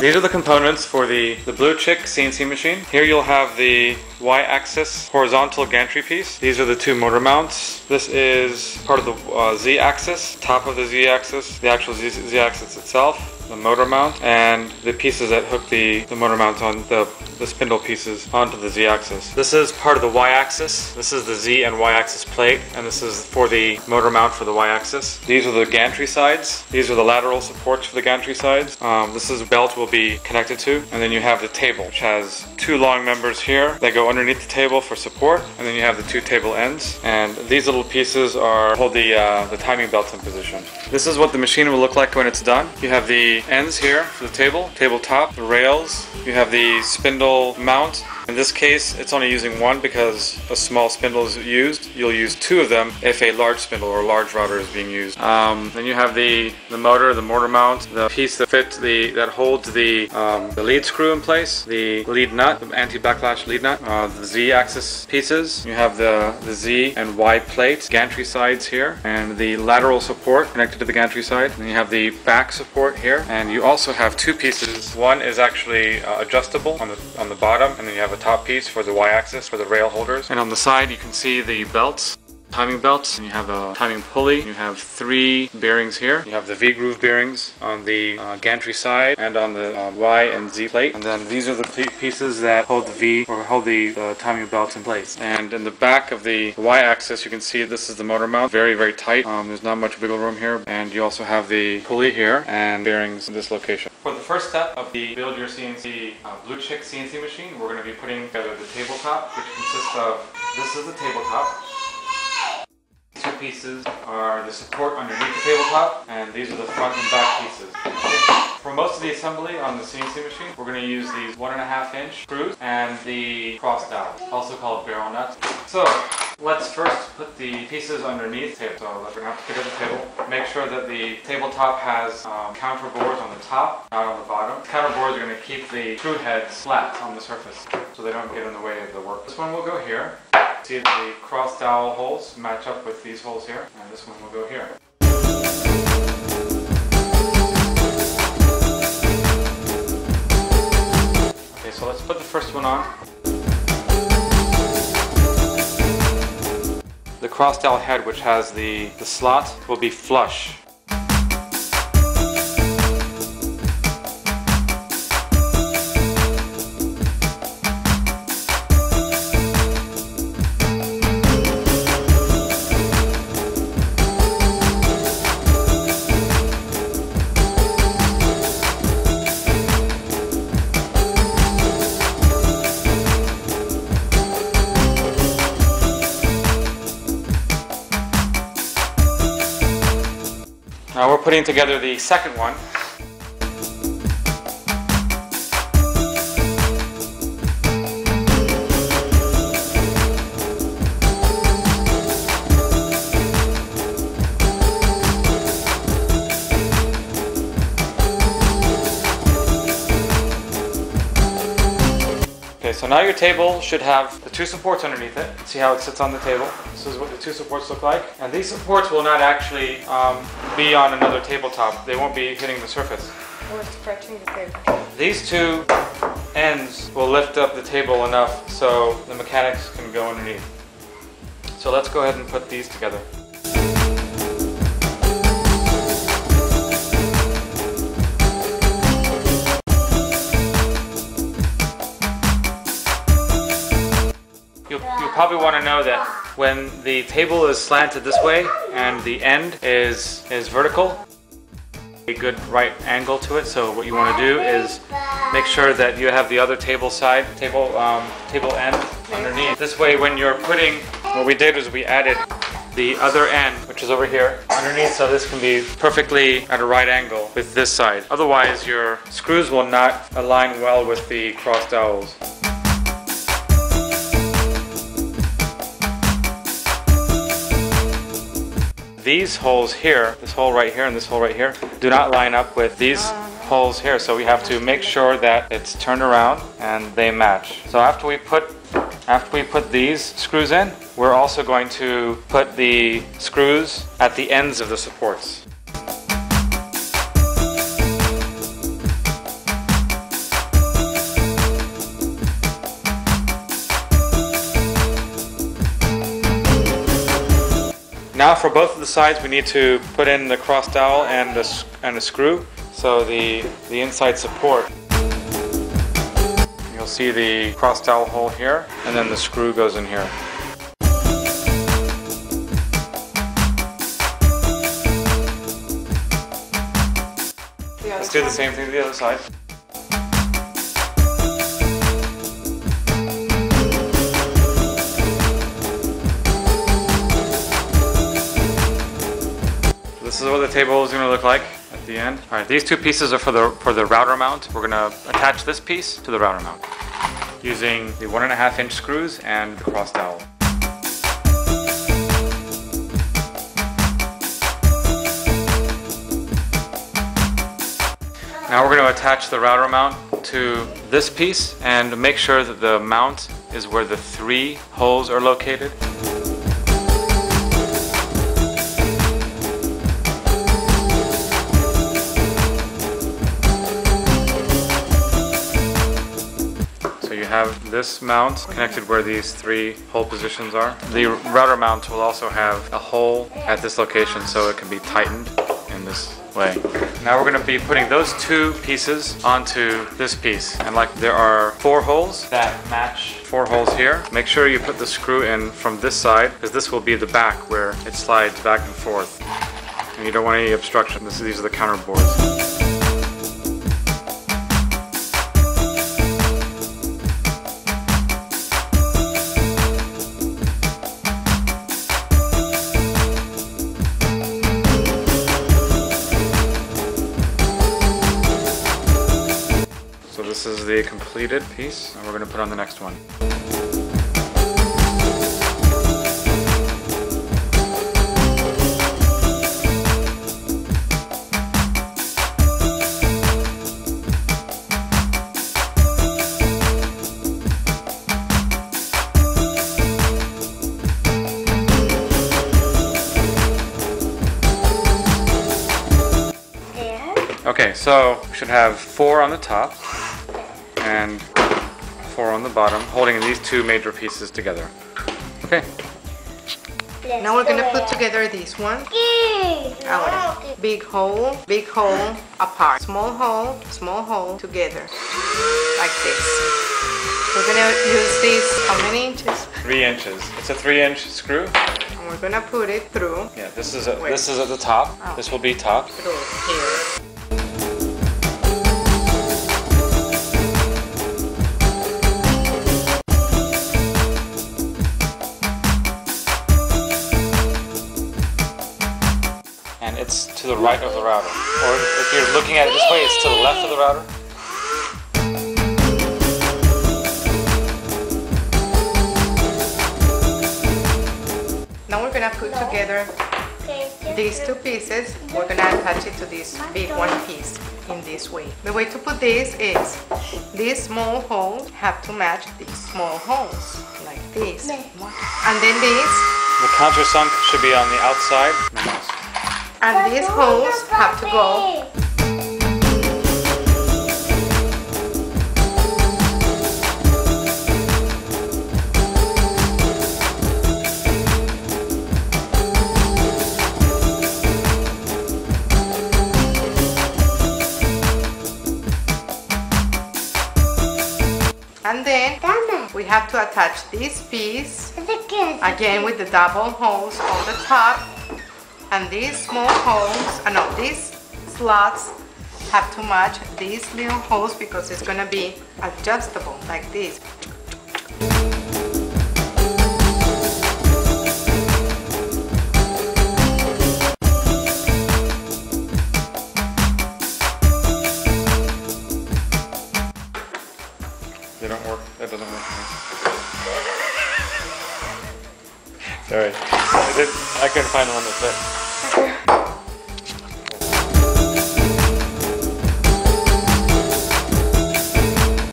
These are the components for the, the blueChick CNC machine. Here you'll have the Y-axis horizontal gantry piece. These are the two motor mounts. This is part of the uh, Z-axis, top of the Z-axis, the actual Z-axis itself the motor mount and the pieces that hook the, the motor mount on the, the spindle pieces onto the Z-axis. This is part of the Y-axis. This is the Z and Y-axis plate and this is for the motor mount for the Y-axis. These are the gantry sides. These are the lateral supports for the gantry sides. Um, this is a belt will be connected to and then you have the table which has two long members here that go underneath the table for support and then you have the two table ends and these little pieces are hold the, uh, the timing belts in position. This is what the machine will look like when it's done. You have the ends here for the table, tabletop, the rails. You have the spindle mount in this case, it's only using one because a small spindle is used. You'll use two of them if a large spindle or large router is being used. Um, then you have the, the motor, the motor mount, the piece that fits the that holds the um, the lead screw in place, the lead nut, the anti-backlash lead nut, uh, the Z-axis pieces. You have the, the Z and Y plate, gantry sides here, and the lateral support connected to the gantry side. Then you have the back support here, and you also have two pieces. One is actually uh, adjustable on the on the bottom, and then you have a top piece for the y-axis for the rail holders. And on the side you can see the belts timing belts and you have a timing pulley. You have three bearings here. You have the V-groove bearings on the uh, gantry side and on the uh, Y and Z plate. And then these are the pieces that hold the V or hold the uh, timing belts in place. And in the back of the Y-axis you can see this is the motor mount. Very, very tight. Um, there's not much wiggle room here. And you also have the pulley here and bearings in this location. For the first step of the Build Your CNC uh, blueChick CNC machine, we're going to be putting together the tabletop, which consists of, this is the tabletop, pieces are the support underneath the tabletop, and these are the front and back pieces. For most of the assembly on the CNC machine, we're going to use these one and a half inch screws and the cross dowel, also called barrel nuts. So let's first put the pieces underneath the table. So we're to have to up the table. Make sure that the tabletop has um, counterbores on the top, not on the bottom. Counterbores are going to keep the screw heads flat on the surface so they don't get in the way of the work. This one will go here. See the cross dowel holes match up with these holes here, and this one will go here. Okay, so let's put the first one on. The cross dowel head, which has the, the slot, will be flush putting together the second one. Okay, so now your table should have the two supports underneath it. See how it sits on the table? This is what the two supports look like. And these supports will not actually um, be on another tabletop. They won't be hitting the surface. Or stretching the table. These two ends will lift up the table enough so the mechanics can go underneath. So let's go ahead and put these together. Probably want to know that when the table is slanted this way and the end is, is vertical, a good right angle to it. So what you want to do is make sure that you have the other table side, table, um, table end underneath. This way when you're putting, what we did was we added the other end, which is over here, underneath so this can be perfectly at a right angle with this side. Otherwise your screws will not align well with the cross dowels. These holes here, this hole right here and this hole right here, do not line up with these holes here. So we have to make sure that it's turned around and they match. So after we put after we put these screws in, we're also going to put the screws at the ends of the supports. Now for both of the sides, we need to put in the cross dowel and a, and a screw. So the, the inside support. You'll see the cross dowel hole here, and then the screw goes in here. Let's do the same thing to the other side. This is what the table is going to look like at the end. All right, these two pieces are for the for the router mount. We're going to attach this piece to the router mount using the one and a half inch screws and the cross dowel. Now we're going to attach the router mount to this piece and make sure that the mount is where the three holes are located. This mount connected where these three hole positions are. The router mount will also have a hole at this location so it can be tightened in this way. Now we're going to be putting those two pieces onto this piece. And like there are four holes that match four holes here. Make sure you put the screw in from this side because this will be the back where it slides back and forth. And you don't want any obstruction. This, these are the counterbores. This is the completed piece, and we're going to put on the next one. Okay, so we should have four on the top and four on the bottom, holding these two major pieces together. Okay, Now we're gonna put together this one. Ahora, big hole, big hole apart. Small hole, small hole together. Like this. We're gonna use this, how many inches? three inches. It's a three-inch screw. And we're gonna put it through, Yeah, this is at, this is at the top. Oh. This will be top. through here. The right of the router. Or if you're looking at it this way, it's to the left of the router. Now we're gonna put together these two pieces. We're gonna attach it to this big one piece in this way. The way to put this is these small holes have to match these small holes like this. And then these The countersunk should be on the outside. And these holes have to go. And then we have to attach this piece again with the double holes on the top and these small holes uh, no these slots have to match these little holes because it's gonna be adjustable like this They don't work. That doesn't work. Sorry. I, I couldn't find the one that fit.